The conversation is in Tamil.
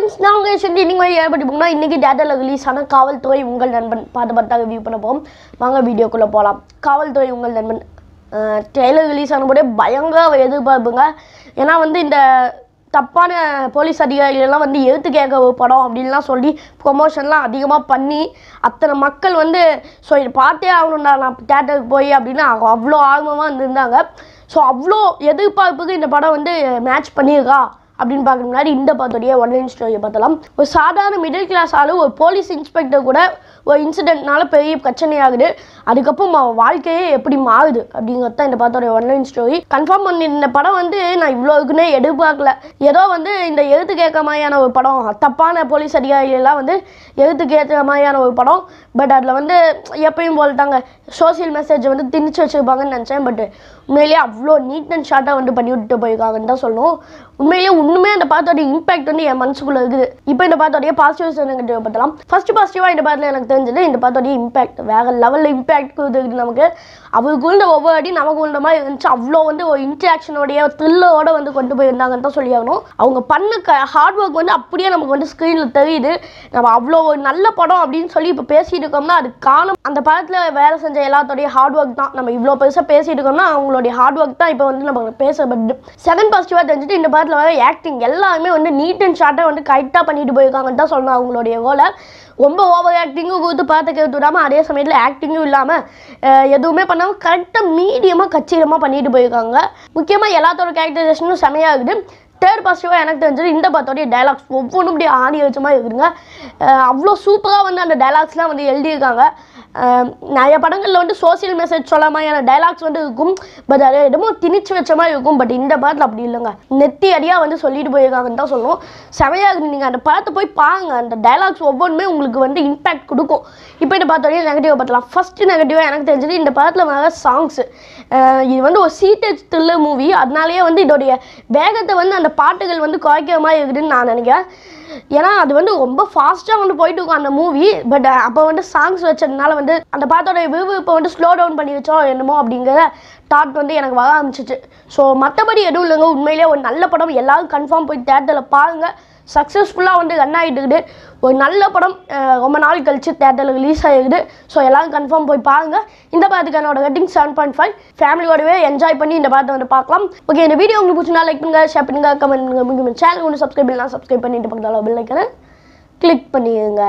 கைஸ் இன்னைக்கு மாதிரி ஏற்பட்டு போனால் இன்றைக்கி டேட்டாவில் ரிலீஸ் ஆன காவல்துறை உங்கள் நண்பன் பார்த்து பார்த்தா வியூ பண்ண போகும் வாங்க வீடியோக்குள்ளே போகலாம் காவல்துறை உங்கள் நண்பன் ட்ரெய்லர் ரிலீஸ் ஆனபோதே பயங்கர எதிர்பார்ப்புங்க. ஏன்னா வந்து இந்த தப்பான போலீஸ் அதிகாரிகளெல்லாம் வந்து எழுத்து கேட்க ஒரு படம் அப்படின்லாம் சொல்லி ப்ரொமோஷன்லாம் அதிகமாக பண்ணி அத்தனை மக்கள் வந்து ஸோ இது பார்த்தே ஆகணும்டா நான் தேட்டருக்கு போய் அப்படின்னு அவ்வளோ ஆர்வமாக இருந்திருந்தாங்க ஸோ அவ்வளோ எதிர்பார்ப்புக்கு இந்த படம் வந்து மேட்ச் பண்ணியிருக்கா. அப்படின்னு பார்க்க முன்னாடி இந்த படத்துடைய ஒன்லைன் ஸ்டோரியை பார்த்தலாம் ஒரு சாதாரண மிடில் கிளாஸ் ஆளு ஒரு போலீஸ் இன்ஸ்பெக்டர் கூட ஒரு இன்சிடென்ட்னால பெரிய பிரச்சனை ஆகுது அதுக்கப்புறம் அவன் வாழ்க்கையே எப்படி மாறுது அப்படிங்கிறது தான் இந்த ஒன் ஒன்லைன் ஸ்டோரி கன்ஃபார்ம் பண்ணி இந்த படம் வந்து நான் இவ்வளோ இருக்குன்னே எதிர்பார்க்கல. ஏதோ வந்து இந்த எழுத்து கேட்க மாதிரியான ஒரு படம் தப்பான போலீஸ் அதிகாரிகள்லாம் வந்து எழுத்து கேட்குற மாதிரியான ஒரு படம். பட் அதில் வந்து எப்பயும் போல்ட்டாங்க சோஷியல் மெசேஜ் வந்து திணிச்சு வச்சுருப்பாங்கன்னு நினச்சேன். பட் உண்மையிலேயே அவ்வளோ நீட் அண்ட் ஷார்ட்டாக வந்து பண்ணி விட்டுட்டு போயிருக்காங்கன்னு தான் சொல்லணும். உண்மையிலேயே இன்னுமே அந்த பாத்தோடைய இம்பாக்ட் வந்து என் மனசுக்குள்ளே இருக்குது. இப்போ இந்த பாத்தோடைய பாசிட்டிவ்ஸ் நெகட்டிவ் பார்த்தலாம் ஃபர்ஸ்ட் பாசிட்டிவாக இந்த பாட்டில் எனக்கு தெரிஞ்சது இந்த பாத்தோடைய இம்பாக்ட் வேற லெவலில் இம்பாக்ட் கொடுத்துருக்கு நமக்கு. அவருக்கு உள்ள ஒவ்வொரு அடி நமக்கு உள்ள மாதிரி இருந்துச்சு. அவ்வளோ வந்து ஒரு இன்ட்ராக்ஷனோடைய த்ரில்லோட வந்து கொண்டு போயிருந்தாங்கன்னு தான் சொல்லி ஆகணும். அவங்க பண்ண க ஹார்ட் ஒர்க் வந்து அப்படியே நமக்கு வந்து ஸ்க்ரீனில் தெரியுது. நம்ம அவ்வளோ ஒரு நல்ல படம் அப்படின்னு சொல்லி இப்போ பேசிட்டு இருக்கோம்னா அது காணும். அந்த படத்தில் வேலை செஞ்ச எல்லாத்தோடைய ஹார்ட் ஒர்க் தான். நம்ம இவ்வளோ பெருசாக பேசிட்டு இருக்கோம்னா அவங்களுடைய ஹார்ட் ஒர்க் தான் இப்போ வந்து நம்ம பேசப்பட்டு செகண்ட் பாசிட்டிவாக தெரிஞ்சுட்டு இந்த படத்தில் வர ஆக்டிங் எல்லாமே வந்து நீட் அண்ட் ஷார்ட்டாக வந்து கரெக்டாக பண்ணிட்டு போயிருக்காங்கன்னு தான் சொல்லணும் அவங்களுடைய கோலை ரொம்ப ஓவர் ஆக்டிங்கும் கொடுத்து பார்த்து கேட்டு விடாமல் அதே சமயத்தில் ஆக்டிங்கும் இல்லாமல் எதுவுமே பண்ணாமல் கரெக்டாக மீடியமாக கச்சிதமாக பண்ணிட்டு போயிருக்காங்க. முக்கியமாக எல்லாத்தோட கேரக்டரைசேஷனும் செமையாக இருக்குது. தேர்ட் பாசிட்டிவாக எனக்கு தெரிஞ்சது இந்த படத்தோடைய டைலாக்ஸ் ஒவ்வொன்றும் அப்படியே ஆணி வச்சமாக இருக்குதுங்க. அவ்வளோ சூப்பராக வந்து அந்த டைலாக்ஸ்லாம் வந்து எழுதியிருக்காங்க. நிறைய படங்களில் வந்து சோஷியல் மெசேஜ் சொல்ல மாதிரியான டைலாக்ஸ் வந்து இருக்கும். பட் அது இடமும் திணிச்சு வச்ச மாதிரி இருக்கும். பட் இந்த படத்தில் அப்படி இல்லைங்க. நெத்தி அடியாக வந்து சொல்லிட்டு போயிருக்காங்கன்னு தான் சொல்லுவோம் செமையாக இருக்குது நீங்கள் அந்த படத்தை போய் பாருங்க. அந்த டைலாக்ஸ் ஒவ்வொன்றுமே உங்களுக்கு வந்து இம்பாக்ட் கொடுக்கும். இப்போ இந்த படத்தோடைய நெகட்டிவாக பார்த்தலாம் ஃபஸ்ட்டு நெகட்டிவாக எனக்கு தெரிஞ்சது இந்த படத்தில் வர சாங்ஸு இது வந்து ஒரு சீட்டேஜ் த்ரில்லர் மூவி அதனாலேயே வந்து இதோடைய வேகத்தை வந்து அந்த பாட்டுகள் வந்து குறைக்கிற மாதிரி இருக்குதுன்னு நான் நினைக்கிறேன். ஏன்னா அது வந்து ரொம்ப ஃபாஸ்ட்டாக வந்து போயிட்டு இருக்கும் அந்த மூவி பட் அப்போ வந்து சாங்ஸ் வச்சதுனால வந்து அந்த பாட்டோட விவு இப்போ வந்து ஸ்லோ டவுன் பண்ணி வச்சோம் என்னமோ அப்படிங்கிற தாட் வந்து எனக்கு வர ஆரம்பிச்சிச்சு. ஸோ மற்றபடி எதுவும் இல்லைங்க. உண்மையிலேயே ஒரு நல்ல படம். எல்லாரும் கன்ஃபார்ம் போய் தேட்டரில் பாருங்கள் சக்ஸஸ்ஃபுல்லாக வந்து ரன் ஆகிட்டுக்கிட்டு ஒரு நல்ல படம் ரொம்ப நாள் கழித்து தேட்டரில் ரிலீஸ் ஆகிடுது ஸோ எல்லாம் கன்ஃபார்ம் போய் பாருங்கள் இந்த படத்துக்கு என்னோட ரேட்டிங் செவன் பாயிண்ட் ஃபைவ் ஃபேமிலியோடவே என்ஜாய் பண்ணி இந்த படத்தை வந்து பார்க்கலாம். ஓகே இந்த வீடியோ உங்களுக்கு பிடிச்சினா லைக் பண்ணுங்கள் ஷேர் பண்ணுங்கள் கமெண்ட் பண்ணுங்கள் சேனல் ஒன்று சப்ஸ்கிரைப் பண்ணலாம் சப்ஸ்கிரைப் பண்ணிட்டு பக்கத்தில் பெல் ஐக்கனை கிளிக் பண்ணிடுங்க.